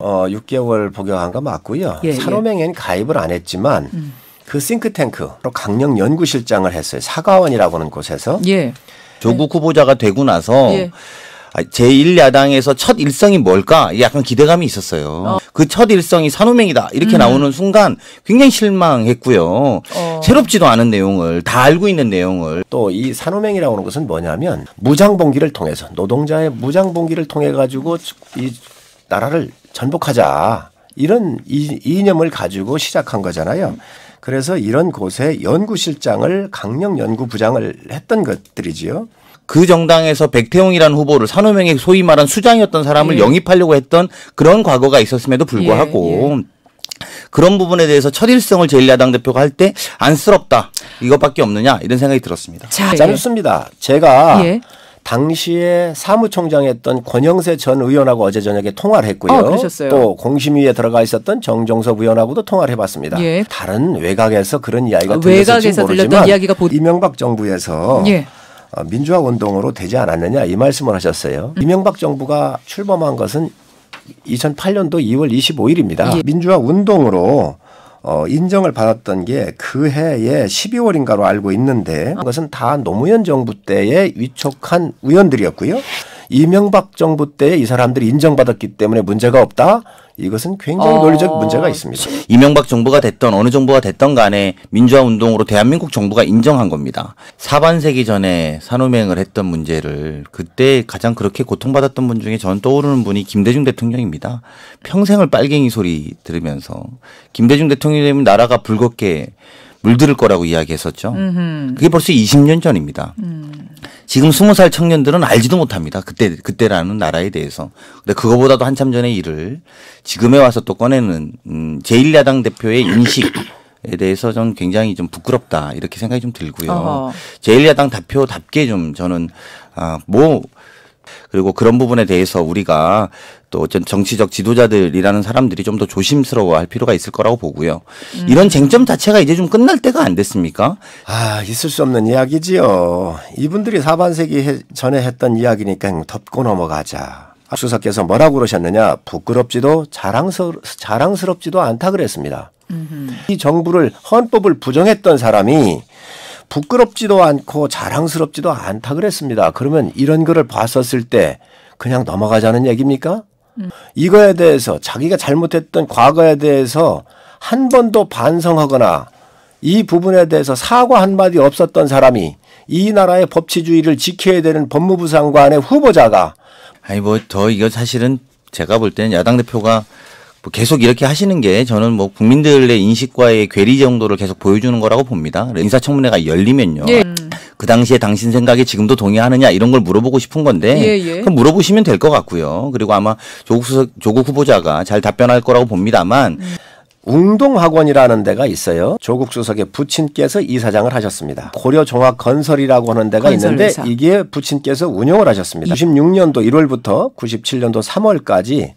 어 6개월 복역한 거 맞고요. 예, 예. 산호맹에는 가입을 안 했지만 그 싱크탱크로 강령 연구실장을 했어요. 사과원이라고 하는 곳에서 예. 조국 후보자가 되고 나서 예. 아, 제1야당에서 첫 일성이 뭘까? 약간 기대감이 있었어요. 그첫 일성이 산호맹이다. 이렇게 나오는 순간 굉장히 실망했고요. 음. 어. 새롭지도 않은 내용을 다 알고 있는 내용을 또 이 산호맹이라고 하는 것은 뭐냐면 무장봉기를 통해서 노동자의 무장봉기를 통해 가지고 이 나라를 전복하자 이런 이, 이념을 가지고 시작한 거잖아요. 그래서 이런 곳에 연구실장을 강령 연구부장을 했던 것들이지요. 그 정당에서 백태용이라는 후보를 산호맹의 소위 말한 수장이었던 사람을 예. 영입하려고 했던 그런 과거가 있었음에도 불구하고 예, 그런 부분에 대해서 첫 일성을 제1야당 대표가 할 때 안쓰럽다. 이것밖에 없느냐 이런 생각이 들었습니다. 자, 예. 짧습니다. 제가 예. 당시에 사무총장했던 권영세 전 의원하고 어제 저녁에 통화를 했고요. 어. 또 공심위에 들어가 있었던 정정섭 의원하고도 통화를 해봤습니다. 예. 다른 외곽에서 그런 이야기가 아, 들렸을지 모르지만 이야기가 보- 이명박 정부에서 예. 어, 민주화 운동으로 되지 않았느냐 이 말씀을 하셨어요. 음. 이명박 정부가 출범한 것은 2008년도 2월 25일입니다. 예. 민주화 운동으로 어, 인정을 받았던 게 그 해에 12월인가로 알고 있는데 그것은 다 노무현 정부 때에 위촉한 의원들이었고요. 이명박 정부 때에 이 사람들이 인정받았기 때문에 문제가 없다. 이것은 굉장히 어. 논리적 문제가 있습니다. 이명박 정부가 됐던 어느 정부가 됐던 간에 민주화 운동으로 대한민국 정부가 인정한 겁니다. 사반세기 전에 산호맹을 했던 문제를 그때 가장 그렇게 고통받았던 분 중에 전 떠오르는 분이 김대중 대통령입니다. 평생을 빨갱이 소리 들으면서 김대중 대통령이 되면 나라가 불겁게 물들을 거라고 이야기했었죠. 그게 벌써 20년 전입니다. 지금 20살 청년들은 알지도 못합니다. 그때 그때라는 나라에 대해서. 근데 그거보다도 한참 전의 일을 지금에 와서 또 꺼내는 음, 제1야당 대표의 인식 에 대해서 전 굉장히 좀 부끄럽다 이렇게 생각이 좀 들고요. 어허. 제1야당 대표답게 좀 저는 아뭐 그리고 그런 부분에 대해서 우리가 또 어떤 정치적 지도자들이라는 사람들이 좀 더 조심스러워 할 필요가 있을 거라고 보고요. 이런 쟁점 자체가 이제 좀 끝날 때가 안 됐습니까? 아, 있을 수 없는 이야기지요. 이분들이 사반세기 해- 전에 했던 이야기니까 덮고 넘어가자. 수석께서 뭐라고 그러셨느냐? 부끄럽지도 자랑스러, 자랑스럽지도 않다 그랬습니다. 이 정부를 헌법을 부정했던 사람이 부끄럽지도 않고 자랑스럽지도 않다 그랬습니다. 그러면 이런 거를 봤었을 때 그냥 넘어가자는 얘기입니까? 이거에 대해서 자기가 잘못했던 과거에 대해서 한 번도 반성하거나 이 부분에 대해서 사과 한마디 없었던 사람이 이 나라의 법치주의를 지켜야 되는 법무부 장관의 후보자가 아니 뭐 더 이거 사실은 제가 볼 때는 야당 대표가 뭐 계속 이렇게 하시는 게 저는 뭐 국민들의 인식과의 괴리 정도를 계속 보여주는 거라고 봅니다. 인사청문회가 열리면요. 예. 그 당시에 당신 생각에 지금도 동의하느냐 이런 걸 물어보고 싶은 건데 예, 예. 그럼 물어보시면 될 것 같고요. 그리고 아마 조국 수석, 조국 후보자가 잘 답변할 거라고 봅니다만 음. 웅동학원이라는 데가 있어요. 조국 수석의 부친께서 이사장을 하셨습니다. 고려종합건설이라고 하는 데가 있는데 건설회사. 이게 부친께서 운영을 하셨습니다. 96년도 1월부터 97년도 3월까지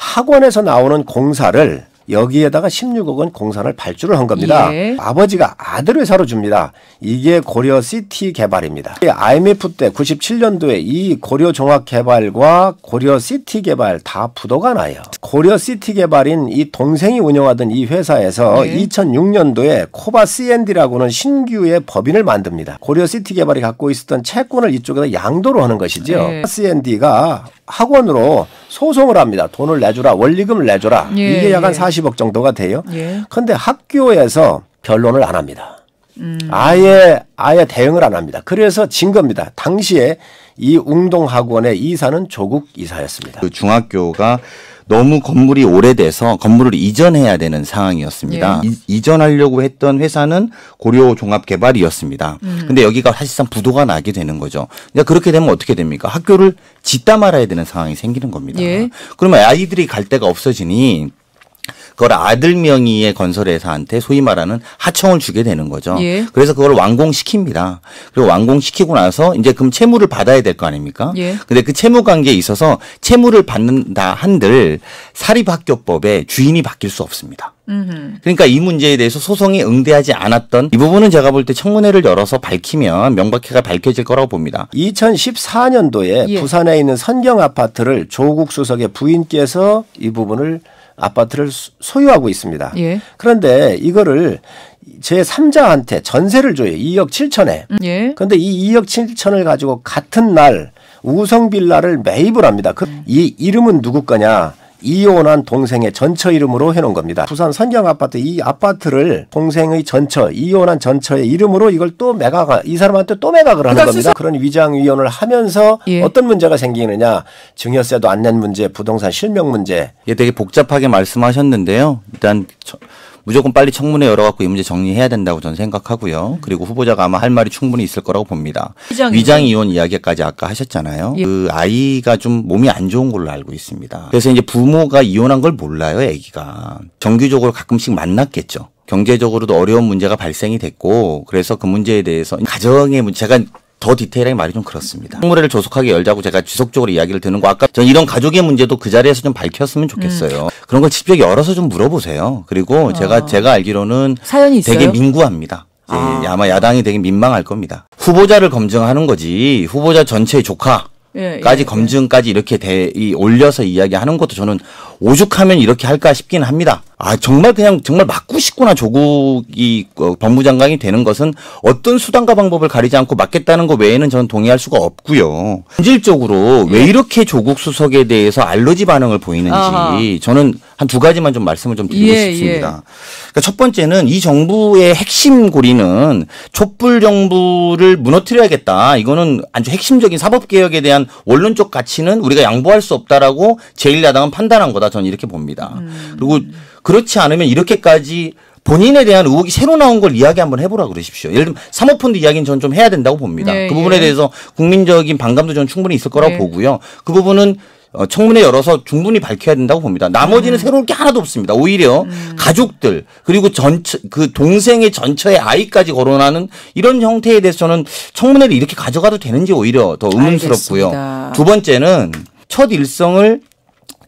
학원에서 나오는 공사를 여기에다가 16억 원 공사를 발주를 한 겁니다. 예. 아버지가 아들을 사로줍니다. 이게 고려 시티 개발입니다. IMF 때 97년도에 이 고려 종합 개발과 고려 시티 개발 다 부도가 나요. 고려 시티 개발인 이 동생이 운영하던 이 회사에서 예. 2006년도에 코바 C&D라고는 신규의 법인을 만듭니다. 고려 시티 개발이 갖고 있었던 채권을 이쪽에다 양도로 하는 것이죠. 예. C&D가 학원으로 소송을 합니다. 돈을 내주라, 원리금을 내주라. 예. 이게 약간 예. 사실. 130억 정도가 돼요. 예. 그런데 예. 학교에서 변론을 안 합니다. 음. 아예 아예 대응을 안 합니다. 그래서 진 겁니다. 당시에 이 웅동학원의 이사는 조국 이사였습니다. 그 중학교가 너무 건물이 오래돼서 건물을 이전해야 되는 상황이었습니다. 예. 이, 전하려고 했던 회사는 고려 종합개발이었습니다. 음. 근데 여기가 사실상 부도가 나게 되는 거죠. 그러니까 그렇게 되면 어떻게 됩니까? 학교를 짓다 말아야 되는 상황이 생기는 겁니다. 예. 그러면 아이들이 갈 데가 없어지니 그걸 아들 명의의 건설회사한테 소위 말하는 하청을 주게 되는 거죠. 예. 그래서 그걸 완공시킵니다. 그리고 완공시키고 나서 이제 그럼 채무를 받아야 될 거 아닙니까? 예. 근데 그 채무 관계에 있어서 채무를 받는다 한들 사립학교법에 주인이 바뀔 수 없습니다. 음흠. 그러니까 이 문제에 대해서 소송이 응대하지 않았던 이 부분은 제가 볼 때 청문회를 열어서 밝히면 명백히가 밝혀질 거라고 봅니다. 2014년도에 예. 부산에 있는 선경 아파트를 조국 수석의 부인께서 이 부분을 아파트를 수- 소유하고 있습니다. 예. 그런데 이거를 제 3자한테 전세를 줘요. 2억 7천에. 예. 그런데 이 2억 7천을 가지고 같은 날 우성 빌라를 매입을 합니다. 그 이 이름은 누구 거냐? 이혼한 동생의 전처 이름으로 해놓은 겁니다. 부산 선경 아파트 이 아파트를 동생의 전처 이혼한 전처의 이름으로 이걸 또 매각 이 사람한테 또 매각을 하는 겁니다. 그런 위장 위원을 하면서 예. 어떤 문제가 생기느냐? 증여세도 안 낸 문제, 부동산 실명 문제, 이게 되게 복잡하게 말씀하셨는데요. 일단 저- 무조건 빨리 청문회 열어갖고 이 문제 정리해야 된다고 저는 생각하고요. 그리고 후보자가 아마 할 말이 충분히 있을 거라고 봅니다. 위장 위장 이혼 이야기까지 아까 하셨잖아요. 예. 그 아이가 좀 몸이 안 좋은 걸로 알고 있습니다. 그래서 이제 부모가 이혼한 걸 몰라요, 아기가. 정기적으로 가끔씩 만났겠죠. 경제적으로도 어려운 문제가 발생이 됐고 그래서 그 문제에 대해서 가정의 문제 제가 더 디테일하게 말이 좀 그렇습니다. 청문회를 조속하게 열자고 제가 지속적으로 이야기를 드는 거 아까 전 이런 가족의 문제도 그 자리에서 좀 밝혔으면 좋겠어요. 그런 걸 직접 열어서 좀 물어보세요. 그리고 제가 제가 알기로는 사연이 있어요? 되게 민구합니다. 예, 아. 아마 야당이 되게 민망할 겁니다. 후보자를 검증하는 거지 후보자 전체의 조카 예, 예, 까지 예. 검증까지 이렇게 대, 이 올려서 이야기하는 것도 저는 오죽하면 이렇게 할까 싶긴 합니다. 아 정말 그냥 정말 맞고 싶구나 조국이 어, 법무장관이 되는 것은 어떤 수단과 방법을 가리지 않고 맞겠다는 것 외에는 저는 동의할 수가 없고요. 본질적으로 왜 이렇게 조국 수석에 대해서 알러지 반응을 보이는지 예. 아하. 저는 한 두 가지만 좀 말씀을 좀 드리고 예, 싶습니다. 그러니까 첫 번째는 이 정부의 핵심 고리는 촛불 정부를 무너뜨려야겠다. 이거는 아주 핵심적인 사법 개혁에 대한 원론적 가치는 우리가 양보할 수 없다라고 제1야당은 판단한 거다. 저는 이렇게 봅니다. 음. 그리고 그렇지 않으면 이렇게까지 본인에 대한 의혹이 새로 나온 걸 이야기 한번 해보라 그러십시오. 예를 들면 사모펀드 이야기는 저는 좀 해야 된다고 봅니다. 예, 그 부분에 예. 대해서 국민적인 반감도 저는 충분히 있을 거라고 예. 보고요. 그 부분은 어, 청문회 열어서 충분히 밝혀야 된다고 봅니다. 나머지는 음. 새로울 게 하나도 없습니다. 오히려 가족들 그리고 전처 그 동생의 전처의 아이까지 거론하는 이런 형태에 대해서 저는 청문회를 이렇게 가져가도 되는지 오히려 더 의문스럽고요. 알겠습니다. 두 번째는 첫 일성을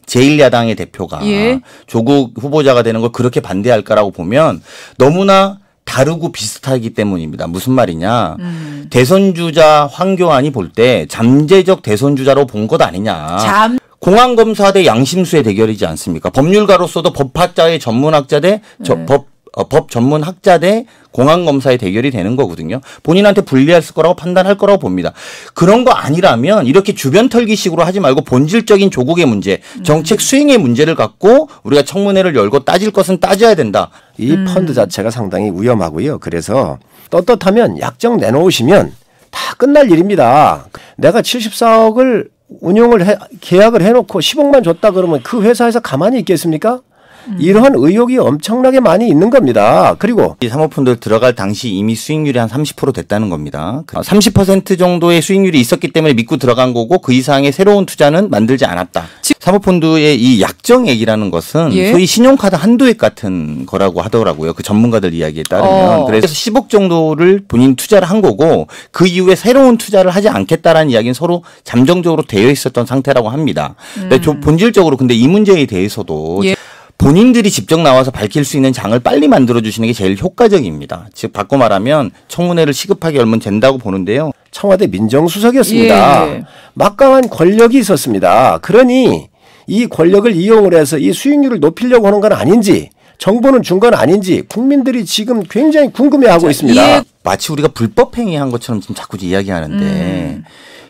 제1야당의 대표가 예. 조국 후보자가 되는 걸 그렇게 반대할까라고 보면 너무나 다르고 비슷하기 때문입니다. 무슨 말이냐. 음. 대선 주자 황교안이 볼 때 잠재적 대선 주자로 본 것 아니냐. 잠 공안검사 대 양심수의 대결이지 않습니까? 법률가로서도 법학자의 전문학자 대 저- 네. 법, 어, 법 전문 학자 대 공안 검사의 대결이 되는 거거든요. 본인한테 불리할 거라고 판단할 거라고 봅니다. 그런 거 아니라면 이렇게 주변 털기식으로 하지 말고 본질적인 조국의 문제, 음. 정책 수행의 문제를 갖고 우리가 청문회를 열고 따질 것은 따져야 된다. 이 음. 펀드 자체가 상당히 위험하고요. 그래서 떳떳하면 약정 내놓으시면 다 끝날 일입니다. 내가 74억을 운용을 해, 계약을 해놓고 10억만 줬다 그러면 그 회사에서 가만히 있겠습니까? 음. 이러한 의혹이 엄청나게 많이 있는 겁니다. 그리고 이 사모펀드 들어갈 당시 이미 수익률이 한 30% 됐다는 겁니다. 그30% 정도의 수익률이 있었기 때문에 믿고 들어간 거고 그 이상의 새로운 투자는 만들지 않았다. 지- 사모펀드의 이 약정액이라는 것은 예. 소위 신용카드 한도액 같은 거라고 하더라고요. 그 전문가들 이야기에 따르면. 어. 그래서 10억 정도를 본인 투자를 한 거고 그 이후에 새로운 투자를 하지 않겠다라는 이야기는 서로 잠정적으로 되어 있었던 상태라고 합니다. 근데 저 본질적으로 근데 이 문제에 대해서도 예. 본인들이 직접 나와서 밝힐 수 있는 장을 빨리 만들어 주시는 게 제일 효과적입니다. 즉 바꿔 말하면 청문회를 시급하게 열면 된다고 보는데요. 청와대 민정수석이었습니다. 예. 막강한 권력이 있었습니다. 그러니 이 권력을 이용을 해서 이 수익률을 높이려고 하는 건 아닌지 정부는 준 건 아닌지 국민들이 지금 굉장히 궁금해하고 있습니다. 예. 마치 우리가 불법 행위한 것처럼 지금 자꾸 이야기하는데 음.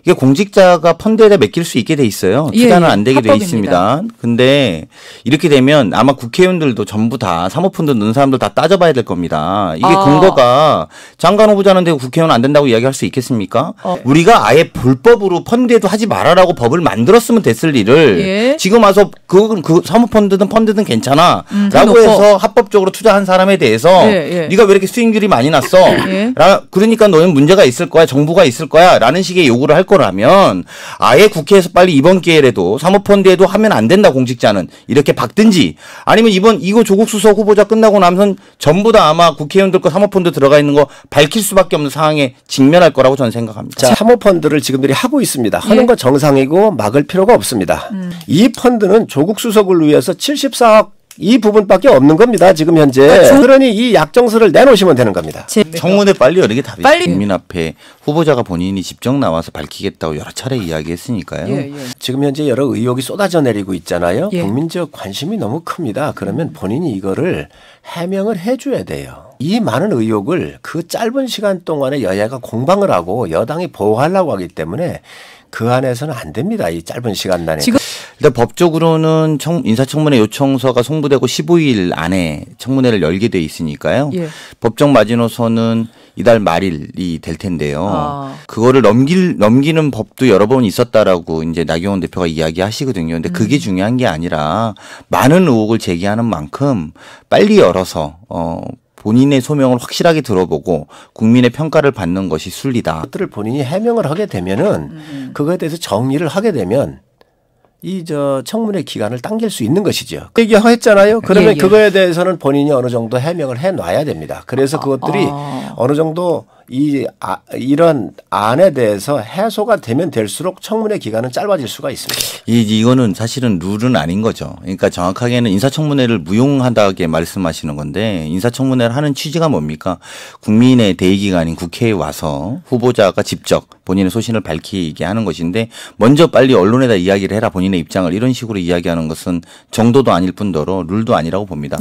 이게 공직자가 펀드에다 맡길 수 있게 돼 있어요. 예, 투자는 예. 안 되게 돼 합법입니다. 있습니다. 근데 이렇게 되면 아마 국회의원들도 전부 다 사모펀드 넣는 사람들 다 따져봐야 될 겁니다. 이게 아. 근거가 장관 후보자는 되고 국회의원 안 된다고 이야기할 수 있겠습니까? 어. 우리가 아예 불법으로 펀드에도 하지 말아라고 법을 만들었으면 됐을 일을 예. 지금 와서 그건 그 사모펀드든 펀드든 괜찮아. 음, 라고. 해서 합법적으로 투자한 사람에 대해서 예, 예. 네가 왜 이렇게 수익률이 많이 났어? 예. 라, 그러니까 너는 문제가 있을 거야. 정부가 있을 거야. 라는 식의 요구를 할 거 라면 아예 국회에서 빨리 이번 기회에도 사모펀드에도 하면 안 된다. 공직자는 이렇게 박든지 아니면 이번 이거 조국 수석 후보자 끝나고 나면 전부 다 아마 국회의원들 거 사모펀드 들어가 있는 거 밝힐 수밖에 없는 상황에 직면할 거라고 저는 생각합니다. 자, 사모펀드를 지금들이 하고 있습니다. 하는 예. 건 정상이고 막을 필요가 없습니다. 이 펀드는 조국 수석을 위해서 74억 이 부분밖에 없는 겁니다. 지금 현재. 조- 그러니 이 약정서를 내놓으시면 되는 겁니다. 제 청문회 빨리 열는 게 답이죠. 빨리- 국민 앞에 후보자가 본인이 직접 나와서 밝히겠다고 여러 차례 이야기했으니까요. 예, 예. 지금 현재 여러 의혹이 쏟아져 내리고 있잖아요. 예. 국민적 관심이 너무 큽니다. 그러면 본인이 이거를 해명을 해줘야 돼요. 이 많은 의혹을 그 짧은 시간 동안에 여야가 공방을 하고 여당이 보호하려고 하기 때문에 그 안에서는 안 됩니다. 이 짧은 시간 단에. 일단 법적으로는 청- 인사청문회 요청서가 송부되고 15일 안에 청문회를 열게 돼 있으니까요. 예. 법적 마지노선은 이달 말일이 될 텐데요. 아. 그거를 넘길 넘기는 법도 여러 번 있었다라고 이제 나경원 대표가 이야기하시거든요. 근데 음. 그게 중요한 게 아니라 많은 의혹을 제기하는 만큼 빨리 열어서 어 본인의 소명을 확실하게 들어보고 국민의 평가를 받는 것이 순리다. 것들을 본인이 해명을 하게 되면은 음. 그거에 대해서 정리를 하게 되면 이 저 청문회 기간을 당길 수 있는 것이죠. 그 얘기했잖아요. 그러면 예, 예. 그거에 대해서는 본인이 어느 정도 해명을 해 놔야 됩니다. 그래서 그것들이 아. 어느 정도 이 아, 이런 안에 대해서 해소가 되면 될수록 청문회 기간은 짧아질 수가 있습니다. 이 이거는 사실은 룰은 아닌 거죠. 그러니까 정확하게는 인사청문회를 무용하다게 말씀하시는 건데 인사청문회를 하는 취지가 뭡니까? 국민의 대의 기관인 국회에 와서 후보자가 직접 본인의 소신을 밝히게 하는 것인데 먼저 빨리 언론에다 이야기를 해라 본인의 입장을 이런 식으로 이야기하는 것은 정도도 아닐 뿐더러 룰도 아니라고 봅니다.